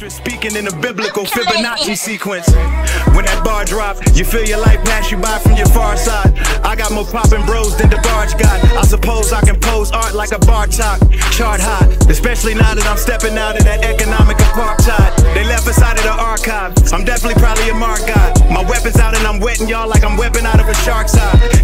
mistress speaking in a biblical Fibonacci sequence. When that bar drop, you feel your life pass you by from your far side. I got more poppin' bros than DeBarge got. I suppose I can pose art like a bar talk, chart high. Especially now that I'm stepping out of that economic apartheid. They left us out of the archive. I'm definitely probably a mark guy. My weapon's out and I'm wetting y'all like I'm weapon out of a shark's eye.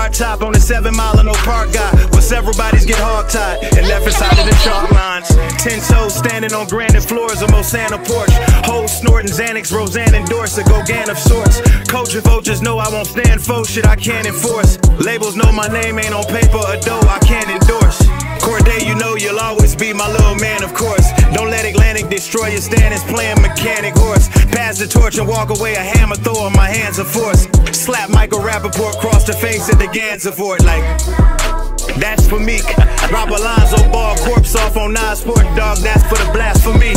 Hard top on a seven mile in no park guy. Where several bodies get hog tied and left inside of the chalk lines. Ten toes standing on granite floors of Mosana porch. Hoes snorting Xanax, Roseanne endorse a Gauguin of sorts. Culture vultures know I won't stand for shit I can't enforce. Labels know my name ain't on paper or dough I can't endorse. Corday, you know you'll always be my little man, of course. Don't let Atlantic destroy your standards playing mechanic horse. Pass the torch and walk away, a hammer throw my hands of force. Slap Michael Rapaport across the face at the Ganser Gansevoort like. That's for me. Rob Alonzo ball corpse off on non-sport dog. That's for the blasphemy.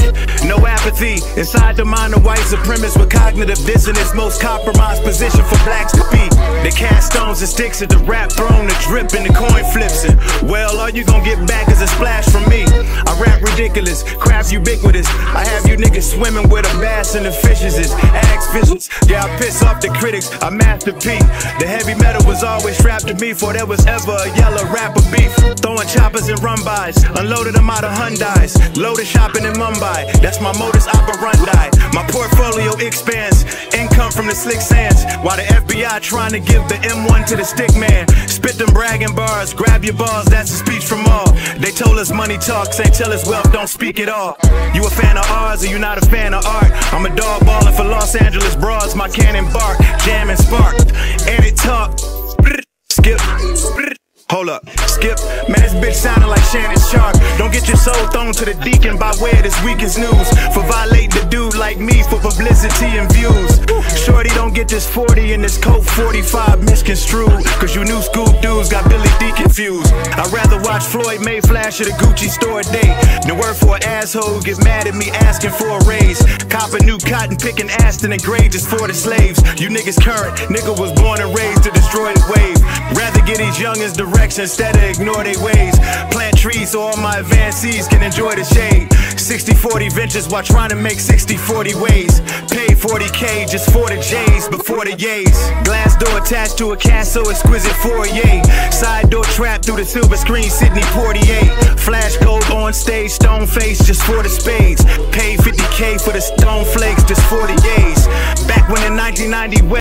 No apathy inside the mind of white supremacists with cognitive dissonance. Most compromised position for blacks to be. They cast stones and sticks at the rap throne, the drip and the coin flips. And well, all you gonna get back is a splash from me. I rap ridiculous, craft ubiquitous. I have you niggas swimming with a bass and the fishes is axe fishes. Yeah, I piss off the critics. I master P. The heavy metal was always strapped to me before there was ever a yellow rap of beef. Throwing choppers and run. Unloaded them out of Hyundais. Loaded shopping in Mumbai. That's my modus operandi. My portfolio expands. Income from the slick sands. While the FBI trying to give the M1 to the stick man. Spit them bragging bars. Grab your balls. That's a speech from all. They told us money talks. Ain't tell us wealth don't speak at all. You a fan of ours or you not a fan of art? I'm a dog balling for Los Angeles broads. My cannon bark. Jam and spark. And it talk. Skip. Hold up, skip. Man, this bitch sounding like Shannon Sharpe. Get your soul thrown to the deacon by where this weekend's news. For violating the dude like me for publicity and views. Shorty don't get this 40 in this Colt 45 misconstrued. Cause you new school dudes got Billy Dee confused. I'd rather watch Floyd May flash at a Gucci store date than work for an asshole get mad at me asking for a raise. Cop a new cotton picking Aston and grade just for the slaves. You niggas current, nigga was born and raised to destroy the wave. Rather get these youngins direction instead of ignore their ways. Plant trees so all my advancees can enjoy the shade. 60-40 ventures while trying to make 60-40 ways. Pay 40k just for the J's before the yays. Glass door attached to a castle, exquisite foyer. Side door trap through the silver screen, Sidney Poitier. Flash gold on stage, stone face just for the spades. Pay 50k for the stone flakes just for the yays. Back when in 1990